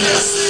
Yes.